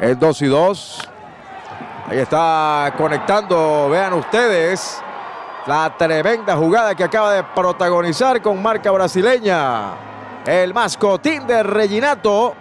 El 2 y 2. Ahí está conectando, vean ustedes, la tremenda jugada que acaba de protagonizar con marca brasileña. El mascotín de Reginato.